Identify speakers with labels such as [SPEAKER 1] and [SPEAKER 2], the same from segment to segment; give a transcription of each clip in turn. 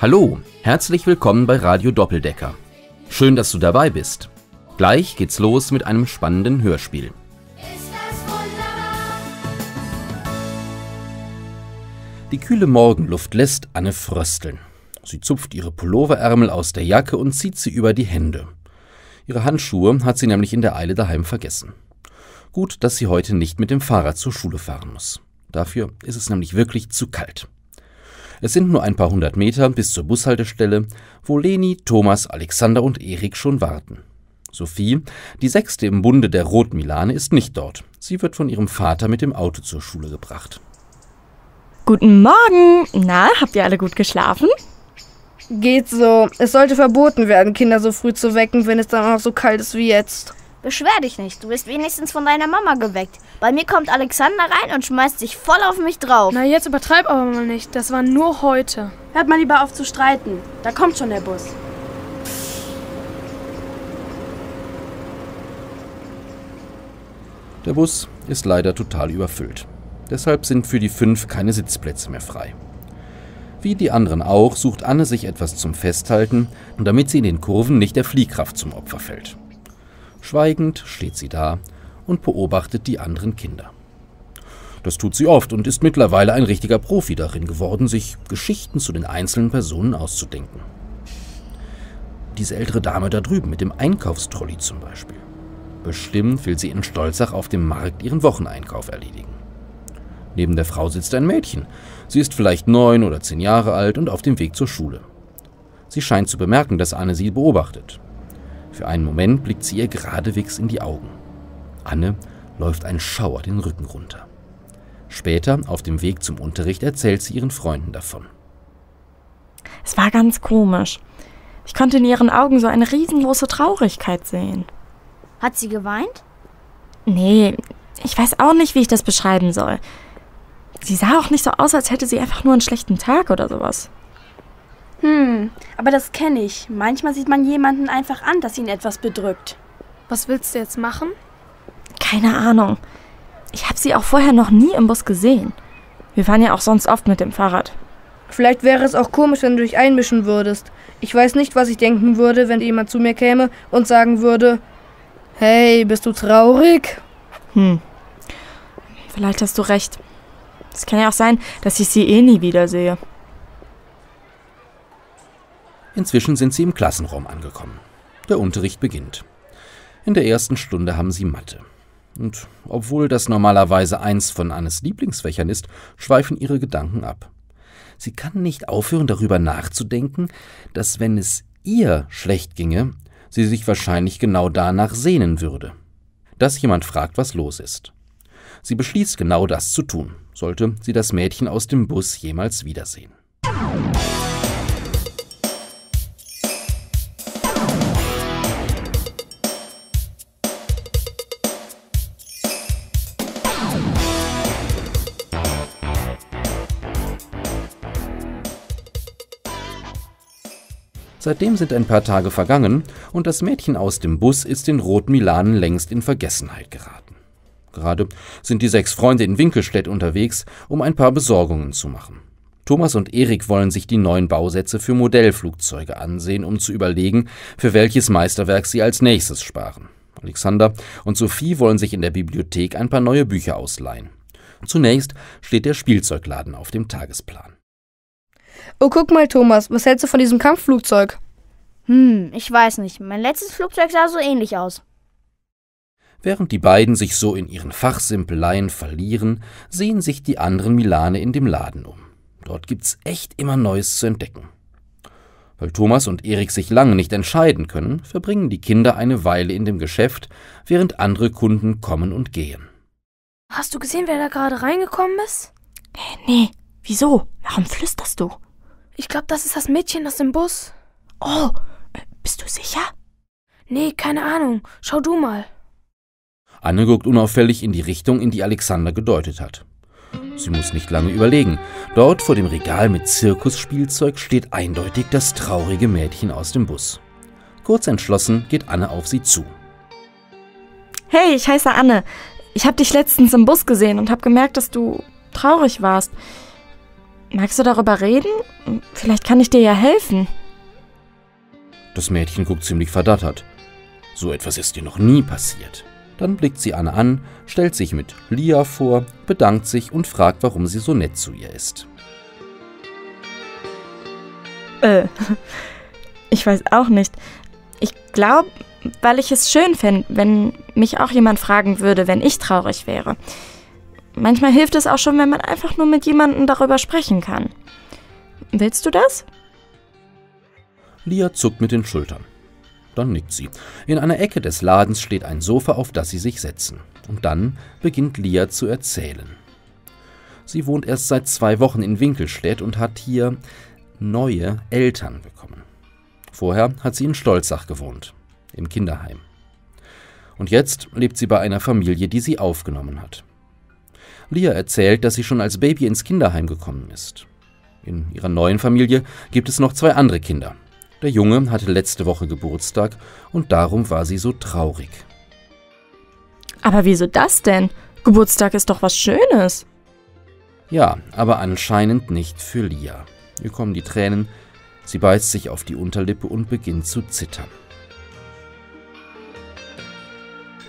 [SPEAKER 1] Hallo, herzlich willkommen bei Radio Doppeldecker. Schön, dass du dabei bist. Gleich geht's los mit einem spannenden Hörspiel. Die kühle Morgenluft lässt Anne frösteln. Sie zupft ihre Pulloverärmel aus der Jacke und zieht sie über die Hände. Ihre Handschuhe hat sie nämlich in der Eile daheim vergessen. Gut, dass sie heute nicht mit dem Fahrrad zur Schule fahren muss. Dafür ist es nämlich wirklich zu kalt. Es sind nur ein paar hundert Meter bis zur Bushaltestelle, wo Leni, Thomas, Alexander und Erik schon warten. Sophie, die sechste im Bunde der Rotmilane, ist nicht dort. Sie wird von ihrem Vater mit dem Auto zur Schule gebracht.
[SPEAKER 2] Guten Morgen! Na, habt ihr alle gut geschlafen?
[SPEAKER 3] Geht so. Es sollte verboten werden, Kinder so früh zu wecken, wenn es dann auch noch so kalt ist wie jetzt.
[SPEAKER 4] Beschwer dich nicht, du bist wenigstens von deiner Mama geweckt. Bei mir kommt Alexander rein und schmeißt sich voll auf mich drauf.
[SPEAKER 5] Na, jetzt übertreib aber mal nicht. Das war nur heute.
[SPEAKER 6] Hört mal lieber auf zu streiten. Da kommt schon der Bus.
[SPEAKER 1] Der Bus ist leider total überfüllt. Deshalb sind für die fünf keine Sitzplätze mehr frei. Wie die anderen auch, sucht Anne sich etwas zum Festhalten, damit sie in den Kurven nicht der Fliehkraft zum Opfer fällt. Schweigend steht sie da und beobachtet die anderen Kinder. Das tut sie oft und ist mittlerweile ein richtiger Profi darin geworden, sich Geschichten zu den einzelnen Personen auszudenken. Diese ältere Dame da drüben mit dem Einkaufstrolli zum Beispiel. Bestimmt will sie in Stolzach auf dem Markt ihren Wocheneinkauf erledigen. Neben der Frau sitzt ein Mädchen. Sie ist vielleicht neun oder zehn Jahre alt und auf dem Weg zur Schule. Sie scheint zu bemerken, dass Anne sie beobachtet. Für einen Moment blickt sie ihr geradewegs in die Augen. Anne läuft ein Schauer den Rücken runter. Später, auf dem Weg zum Unterricht, erzählt sie ihren Freunden davon.
[SPEAKER 2] Es war ganz komisch. Ich konnte in ihren Augen so eine riesengroße Traurigkeit sehen.
[SPEAKER 4] Hat sie geweint?
[SPEAKER 2] Nee, ich weiß auch nicht, wie ich das beschreiben soll. Sie sah auch nicht so aus, als hätte sie einfach nur einen schlechten Tag oder sowas.
[SPEAKER 6] Hm, aber das kenne ich. Manchmal sieht man jemanden einfach an, dass ihn etwas bedrückt.
[SPEAKER 5] Was willst du jetzt machen?
[SPEAKER 2] Keine Ahnung. Ich habe sie auch vorher noch nie im Bus gesehen. Wir fahren ja auch sonst oft mit dem Fahrrad.
[SPEAKER 3] Vielleicht wäre es auch komisch, wenn du dich einmischen würdest. Ich weiß nicht, was ich denken würde, wenn jemand zu mir käme und sagen würde, hey, bist du traurig?
[SPEAKER 2] Hm. Vielleicht hast du recht. Es kann ja auch sein, dass ich sie eh nie wiedersehe.
[SPEAKER 1] Inzwischen sind sie im Klassenraum angekommen. Der Unterricht beginnt. In der ersten Stunde haben sie Mathe. Und obwohl das normalerweise eins von Annes Lieblingsfächern ist, schweifen ihre Gedanken ab. Sie kann nicht aufhören, darüber nachzudenken, dass wenn es ihr schlecht ginge, sie sich wahrscheinlich genau danach sehnen würde. Dass jemand fragt, was los ist. Sie beschließt genau das zu tun, sollte sie das Mädchen aus dem Bus jemals wiedersehen. Seitdem sind ein paar Tage vergangen und das Mädchen aus dem Bus ist in Rot-Milanen längst in Vergessenheit geraten. Gerade sind die sechs Freunde in Winkelstedt unterwegs, um ein paar Besorgungen zu machen. Thomas und Erik wollen sich die neuen Bausätze für Modellflugzeuge ansehen, um zu überlegen, für welches Meisterwerk sie als nächstes sparen. Alexander und Sophie wollen sich in der Bibliothek ein paar neue Bücher ausleihen. Zunächst steht der Spielzeugladen auf dem Tagesplan.
[SPEAKER 3] Oh, guck mal, Thomas, was hältst du von diesem Kampfflugzeug?
[SPEAKER 4] Hm, ich weiß nicht. Mein letztes Flugzeug sah so ähnlich aus.
[SPEAKER 1] Während die beiden sich so in ihren Fachsimpeleien verlieren, sehen sich die anderen Milane in dem Laden um. Dort gibt's echt immer Neues zu entdecken. Weil Thomas und Erik sich lange nicht entscheiden können, verbringen die Kinder eine Weile in dem Geschäft, während andere Kunden kommen und gehen.
[SPEAKER 5] Hast du gesehen, wer da gerade reingekommen ist?
[SPEAKER 2] Hey, nee, wieso? Warum flüsterst du?
[SPEAKER 5] Ich glaube, das ist das Mädchen aus dem Bus.
[SPEAKER 2] Oh, äh, bist du sicher?
[SPEAKER 5] Nee, keine Ahnung. Schau du mal.
[SPEAKER 1] Anne guckt unauffällig in die Richtung, in die Alexander gedeutet hat. Sie muss nicht lange überlegen. Dort vor dem Regal mit Zirkusspielzeug steht eindeutig das traurige Mädchen aus dem Bus. Kurz entschlossen geht Anne auf sie zu.
[SPEAKER 2] Hey, ich heiße Anne. Ich habe dich letztens im Bus gesehen und habe gemerkt, dass du traurig warst. Magst du darüber reden? Vielleicht kann ich dir ja helfen.
[SPEAKER 1] Das Mädchen guckt ziemlich verdattert. So etwas ist ihr noch nie passiert. Dann blickt sie Anne an, stellt sich mit Lia vor, bedankt sich und fragt, warum sie so nett zu ihr ist.
[SPEAKER 2] Äh, ich weiß auch nicht. Ich glaube, weil ich es schön fände, wenn mich auch jemand fragen würde, wenn ich traurig wäre. Manchmal hilft es auch schon, wenn man einfach nur mit jemandem darüber sprechen kann. Willst du das?
[SPEAKER 1] Lia zuckt mit den Schultern. Dann nickt sie. In einer Ecke des Ladens steht ein Sofa, auf das sie sich setzen. Und dann beginnt Lia zu erzählen. Sie wohnt erst seit zwei Wochen in Winkelstedt und hat hier neue Eltern bekommen. Vorher hat sie in Stolzach gewohnt, im Kinderheim. Und jetzt lebt sie bei einer Familie, die sie aufgenommen hat. Lia erzählt, dass sie schon als Baby ins Kinderheim gekommen ist. In ihrer neuen Familie gibt es noch zwei andere Kinder. Der Junge hatte letzte Woche Geburtstag und darum war sie so traurig.
[SPEAKER 2] Aber wieso das denn? Geburtstag ist doch was Schönes.
[SPEAKER 1] Ja, aber anscheinend nicht für Lia. Ihr kommen die Tränen, sie beißt sich auf die Unterlippe und beginnt zu zittern.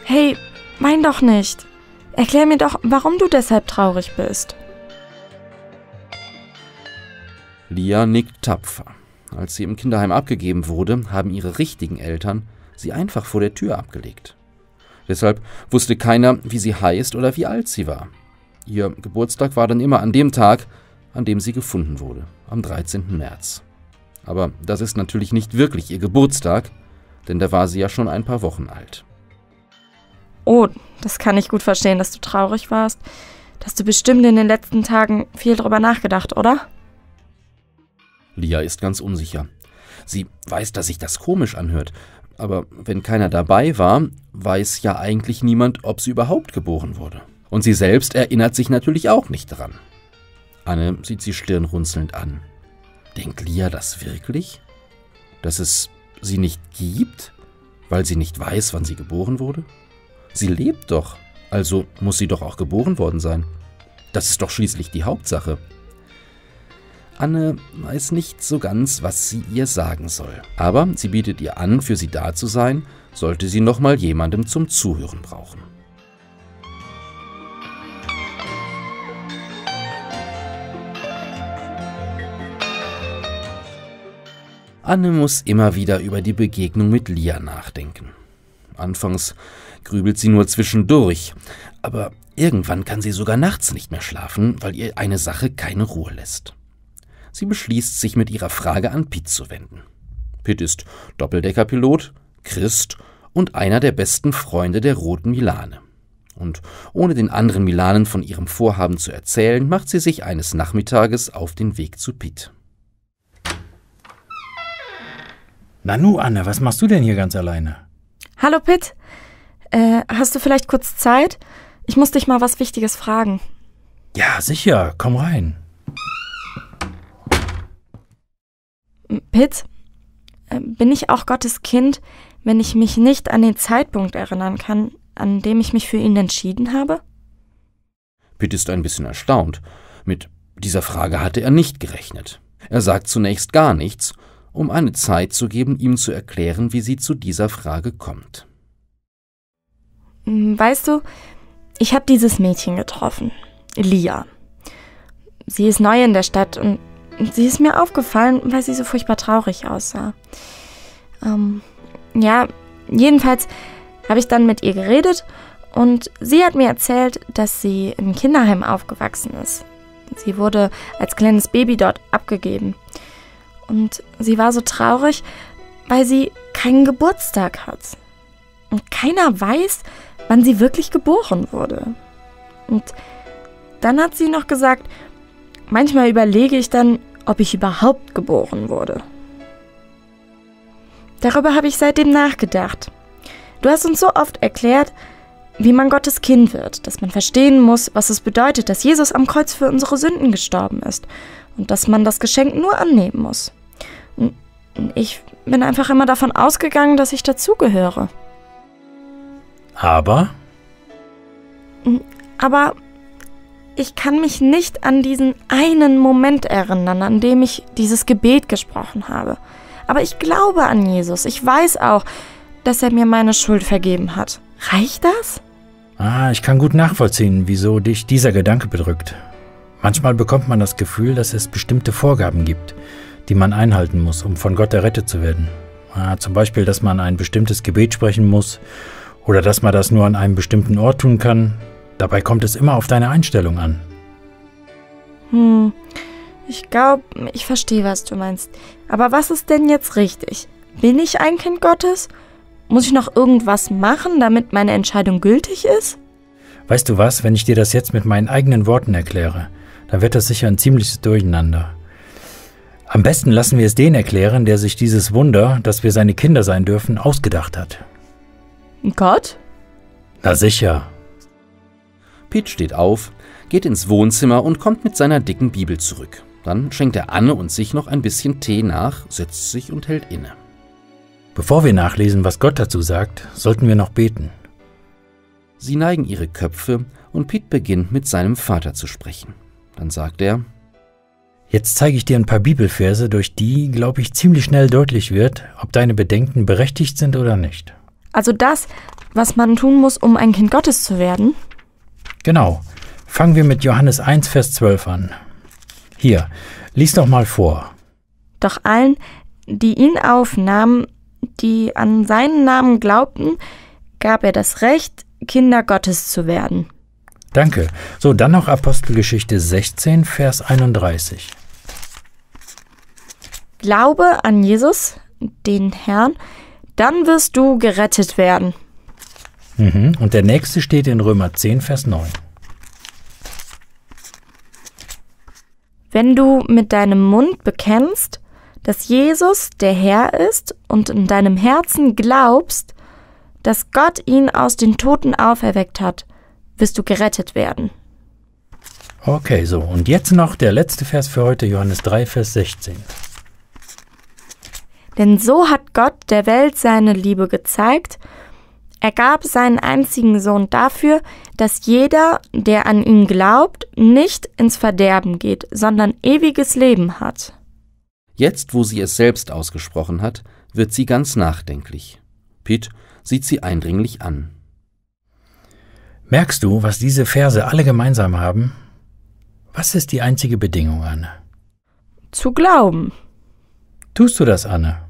[SPEAKER 2] Hey, wein doch nicht. Erklär mir doch, warum du deshalb traurig bist.
[SPEAKER 1] Lia nickt tapfer. Als sie im Kinderheim abgegeben wurde, haben ihre richtigen Eltern sie einfach vor der Tür abgelegt. Deshalb wusste keiner, wie sie heißt oder wie alt sie war. Ihr Geburtstag war dann immer an dem Tag, an dem sie gefunden wurde, am 13. März. Aber das ist natürlich nicht wirklich ihr Geburtstag, denn da war sie ja schon ein paar Wochen alt.
[SPEAKER 2] Oh, das kann ich gut verstehen, dass du traurig warst. Dass du bestimmt in den letzten Tagen viel drüber nachgedacht, oder?
[SPEAKER 1] Lia ist ganz unsicher. Sie weiß, dass sich das komisch anhört, aber wenn keiner dabei war, weiß ja eigentlich niemand, ob sie überhaupt geboren wurde. Und sie selbst erinnert sich natürlich auch nicht daran. Anne sieht sie stirnrunzelnd an. Denkt Lia das wirklich? Dass es sie nicht gibt, weil sie nicht weiß, wann sie geboren wurde? Sie lebt doch, also muss sie doch auch geboren worden sein. Das ist doch schließlich die Hauptsache. Anne weiß nicht so ganz, was sie ihr sagen soll. Aber sie bietet ihr an, für sie da zu sein, sollte sie noch mal jemandem zum Zuhören brauchen. Anne muss immer wieder über die Begegnung mit Lia nachdenken. Anfangs grübelt sie nur zwischendurch, aber irgendwann kann sie sogar nachts nicht mehr schlafen, weil ihr eine Sache keine Ruhe lässt. Sie beschließt, sich mit ihrer Frage an Pitt zu wenden. Pitt ist Doppeldeckerpilot, Christ und einer der besten Freunde der Roten Milane. Und ohne den anderen Milanen von ihrem Vorhaben zu erzählen, macht sie sich eines Nachmittages auf den Weg zu Pitt.
[SPEAKER 7] Nanu, Anne, was machst du denn hier ganz alleine?
[SPEAKER 2] Hallo Pitt. Äh, hast du vielleicht kurz Zeit? Ich muss dich mal was Wichtiges fragen.
[SPEAKER 7] Ja, sicher, komm rein.
[SPEAKER 2] Pitt, äh, bin ich auch Gottes Kind, wenn ich mich nicht an den Zeitpunkt erinnern kann, an dem ich mich für ihn entschieden habe?
[SPEAKER 1] Pitt ist ein bisschen erstaunt. Mit dieser Frage hatte er nicht gerechnet. Er sagt zunächst gar nichts, um eine Zeit zu geben, ihm zu erklären, wie sie zu dieser Frage kommt.
[SPEAKER 2] Hm, weißt du, ich habe dieses Mädchen getroffen, Lia. Sie ist neu in der Stadt und sie ist mir aufgefallen, weil sie so furchtbar traurig aussah. Ähm, ja, jedenfalls habe ich dann mit ihr geredet und sie hat mir erzählt, dass sie im Kinderheim aufgewachsen ist. Sie wurde als kleines Baby dort abgegeben. Und sie war so traurig, weil sie keinen Geburtstag hat. Und keiner weiß, wann sie wirklich geboren wurde. Und dann hat sie noch gesagt, manchmal überlege ich dann, ob ich überhaupt geboren wurde. Darüber habe ich seitdem nachgedacht. Du hast uns so oft erklärt, wie man Gottes Kind wird, dass man verstehen muss, was es bedeutet, dass Jesus am Kreuz für unsere Sünden gestorben ist und dass man das Geschenk nur annehmen muss. Ich bin einfach immer davon ausgegangen, dass ich dazugehöre.
[SPEAKER 7] Aber?
[SPEAKER 2] Aber ich kann mich nicht an diesen einen Moment erinnern, an dem ich dieses Gebet gesprochen habe. Aber ich glaube an Jesus. Ich weiß auch, dass er mir meine Schuld vergeben hat. Reicht das?
[SPEAKER 7] Ah, ich kann gut nachvollziehen, wieso dich dieser Gedanke bedrückt. Manchmal bekommt man das Gefühl, dass es bestimmte Vorgaben gibt, die man einhalten muss, um von Gott errettet zu werden. Ah, zum Beispiel, dass man ein bestimmtes Gebet sprechen muss oder dass man das nur an einem bestimmten Ort tun kann. Dabei kommt es immer auf deine Einstellung an.
[SPEAKER 2] Hm, ich glaube, ich verstehe, was du meinst. Aber was ist denn jetzt richtig? Bin ich ein Kind Gottes? Muss ich noch irgendwas machen, damit meine Entscheidung gültig ist?
[SPEAKER 7] Weißt du was, wenn ich dir das jetzt mit meinen eigenen Worten erkläre, dann wird das sicher ein ziemliches Durcheinander. Am besten lassen wir es den erklären, der sich dieses Wunder, dass wir seine Kinder sein dürfen, ausgedacht hat.
[SPEAKER 2] Gott?
[SPEAKER 7] Na sicher.
[SPEAKER 1] Pete steht auf, geht ins Wohnzimmer und kommt mit seiner dicken Bibel zurück. Dann schenkt er Anne und sich noch ein bisschen Tee nach, setzt sich und hält inne.
[SPEAKER 7] Bevor wir nachlesen, was Gott dazu sagt, sollten wir noch beten.
[SPEAKER 1] Sie neigen ihre Köpfe und Pete beginnt mit seinem Vater zu sprechen. Dann sagt er,
[SPEAKER 7] Jetzt zeige ich dir ein paar Bibelverse, durch die, glaube ich, ziemlich schnell deutlich wird, ob deine Bedenken berechtigt sind oder nicht.
[SPEAKER 2] Also das, was man tun muss, um ein Kind Gottes zu werden?
[SPEAKER 7] Genau. Fangen wir mit Johannes 1, Vers 12 an. Hier, lies doch mal vor.
[SPEAKER 2] Doch allen, die ihn aufnahmen, die an seinen Namen glaubten, gab er das Recht, Kinder Gottes zu werden.
[SPEAKER 7] Danke. So, dann noch Apostelgeschichte 16, Vers 31.
[SPEAKER 2] Glaube an Jesus, den Herrn, dann wirst du gerettet werden.
[SPEAKER 7] Mhm. Und der nächste steht in Römer 10, Vers 9.
[SPEAKER 2] Wenn du mit deinem Mund bekennst, dass Jesus der Herr ist und in deinem Herzen glaubst, dass Gott ihn aus den Toten auferweckt hat, wirst du gerettet werden.
[SPEAKER 7] Okay, so. Und jetzt noch der letzte Vers für heute, Johannes 3, Vers 16.
[SPEAKER 2] Denn so hat Gott der Welt seine Liebe gezeigt, er gab seinen einzigen Sohn dafür, dass jeder, der an ihn glaubt, nicht ins Verderben geht, sondern ewiges Leben hat.
[SPEAKER 1] Jetzt, wo sie es selbst ausgesprochen hat, wird sie ganz nachdenklich. Pitt sieht sie eindringlich an.
[SPEAKER 7] Merkst du, was diese Verse alle gemeinsam haben? Was ist die einzige Bedingung, Anne?
[SPEAKER 2] Zu glauben.
[SPEAKER 7] Tust du das, Anne?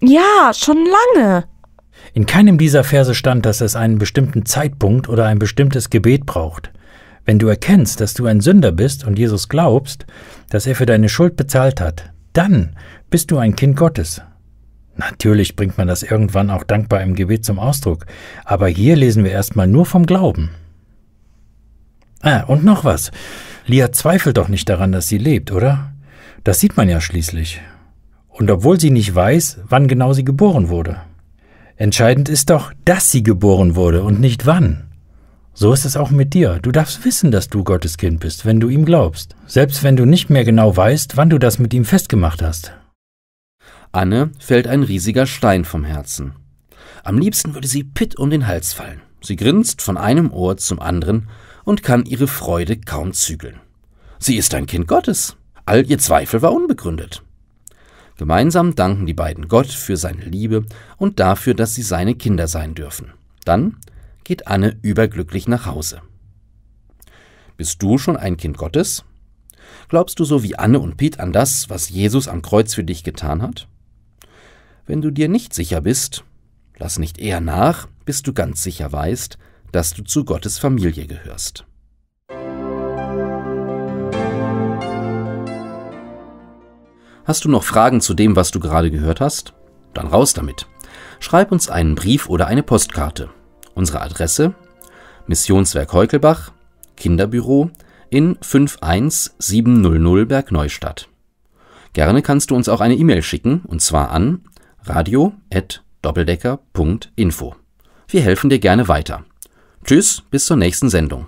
[SPEAKER 2] Ja, schon lange.
[SPEAKER 7] In keinem dieser Verse stand, dass es einen bestimmten Zeitpunkt oder ein bestimmtes Gebet braucht. Wenn du erkennst, dass du ein Sünder bist und Jesus glaubst, dass er für deine Schuld bezahlt hat, dann bist du ein Kind Gottes. Natürlich bringt man das irgendwann auch dankbar im Gebet zum Ausdruck, aber hier lesen wir erstmal nur vom Glauben. Ah, und noch was. Lia zweifelt doch nicht daran, dass sie lebt, oder? Das sieht man ja schließlich. Und obwohl sie nicht weiß, wann genau sie geboren wurde. Entscheidend ist doch, dass sie geboren wurde und nicht wann. So ist es auch mit dir. Du darfst wissen, dass du Gottes Kind bist, wenn du ihm glaubst, selbst wenn du nicht mehr genau weißt, wann du das mit ihm festgemacht hast.
[SPEAKER 1] Anne fällt ein riesiger Stein vom Herzen. Am liebsten würde sie Pitt um den Hals fallen. Sie grinst von einem Ohr zum anderen und kann ihre Freude kaum zügeln. Sie ist ein Kind Gottes. All ihr Zweifel war unbegründet. Gemeinsam danken die beiden Gott für seine Liebe und dafür, dass sie seine Kinder sein dürfen. Dann geht Anne überglücklich nach Hause. Bist du schon ein Kind Gottes? Glaubst du so wie Anne und Piet an das, was Jesus am Kreuz für dich getan hat? Wenn du dir nicht sicher bist, lass nicht eher nach, bis du ganz sicher weißt, dass du zu Gottes Familie gehörst. Hast du noch Fragen zu dem, was du gerade gehört hast? Dann raus damit. Schreib uns einen Brief oder eine Postkarte. Unsere Adresse Missionswerk Heukelbach, Kinderbüro in 51700 Bergneustadt. Gerne kannst du uns auch eine E-Mail schicken, und zwar an radio.doppeldecker.info. Wir helfen dir gerne weiter. Tschüss, bis zur nächsten Sendung.